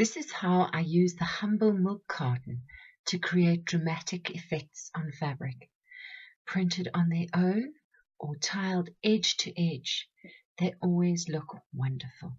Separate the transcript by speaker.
Speaker 1: This is how I use the humble milk carton to create dramatic effects on fabric. Printed on their own or tiled edge to edge, they always look wonderful.